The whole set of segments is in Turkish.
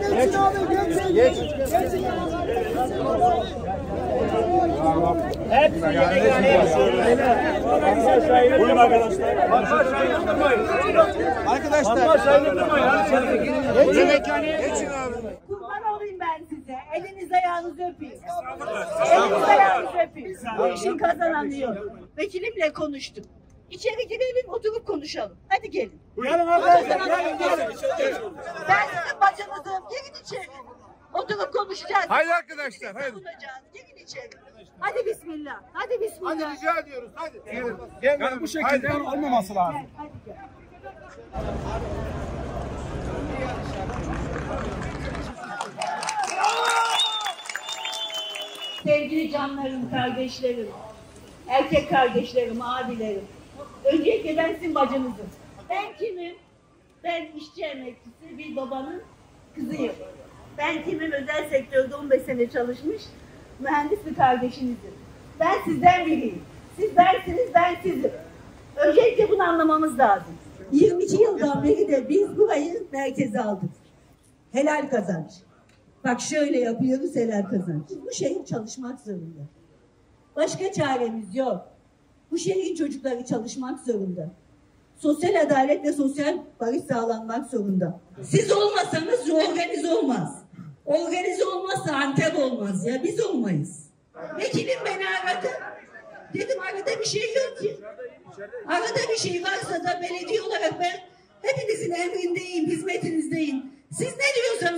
Geçin abi geçin. Geç. Geçin Buyurun arkadaşlar. Arkadaşlar. Kurban olayım ben size. Eliniz ayağınızı öpeyim. Eliniz ayağınızı öpeyim. Bu işin kazananıyor. Vekilimle konuştum. İçeri girelim oturup konuşalım. Hadi gelin. Gelin arkadaşlar. Gelin gelin. Ben sizin bacınızım. Gelin içeri. Oturup konuşacağız. Haydi arkadaşlar, haydi. Savunacağız. Gelin içeri. Hadi bismillah. Hadi bismillah. Hadi rica ediyoruz. Hadi. Gelin. Gelin. bu şekilde olmaması lazım. Gel, hadi gel. Sevgili canlarım, kardeşlerim, erkek kardeşlerim, abilerim. Öncelikle ben sizin bacınızım. Ben kimim? Ben işçi emekçisi bir babanın kızıyım. Ben kimim? Özel sektörde 15 sene çalışmış mühendis bir kardeşinizim. Ben sizden biriyim. Siz bensiniz, ben sizim. Öncelikle bunu anlamamız lazım. 22 yıldan beri de biz burayı merkeze aldık. Helal kazanç. Bak şöyle yapıyoruz helal kazanç. Bu şehir çalışmak zorunda. Başka çaremiz yok. Bu şehrin çocukları çalışmak zorunda. Sosyal adalet ve sosyal barış sağlanmak zorunda. Siz olmasanız organize olmaz. Organize olmazsa Antep olmaz ya. Biz olmayız. Vekilim beni aradı. Dedim arada bir şey yok ki. Arada bir şey varsa da belediye olarak ben hepinizin emrindeyim, hizmetinizdeyim.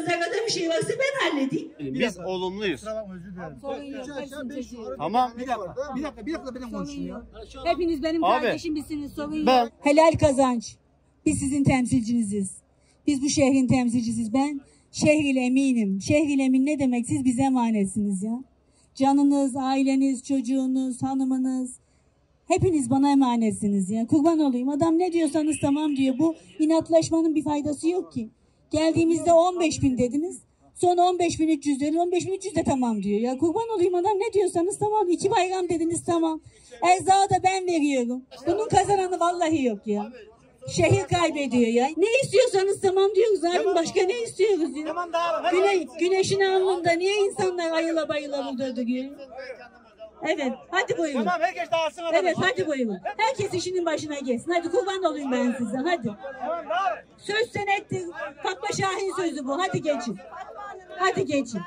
Diyorsanız arada bir şey varsa ben halledeyim. Biz olumluyuz. Sorun yok. Hepsini çözüyoruz. Tamam. Bir dakika. Bir dakika. Bir dakika benim konuşayım ya. Hepiniz benim Abi, kardeşimsiniz. Sorun yok. ben- Helal kazanç. Biz sizin temsilciniziz. Biz bu şehrin temsilcisiyiz. Ben şehir ile eminim. Şehir ile emin ne demek? Siz bize emanetsiniz ya. Canınız, aileniz, çocuğunuz, hanımınız. Hepiniz bana emanetsiniz ya. Kurban olayım. Adam ne diyorsanız tamam diyor. Bu inatlaşmanın bir faydası yok ki. Geldiğimizde 15 bin dediniz. Sonra 15 bin 300 dedi. 15 bin 300 de tamam diyor. Ya kurban olayım adam ne diyorsanız tamam. İki bayram dediniz tamam. Erzağı da ben veriyorum. Bunun kazananı vallahi yok ya. Şehir kaybediyor ya. Ne istiyorsanız tamam diyoruz abi. Başka ne istiyoruz ya? Güne, güneşin alnında niye insanlar ayıla bayıla burada duruyor? Evet hadi buyurun. Tamam herkes dağılsın Evet hadi buyurun. Herkes işinin başına geçsin. Hadi kurban olayım ben sizden hadi. Tamam dağılın. Söz senettir. Fatma Şahin sözü bu. Hadi geçin. Hadi geçin.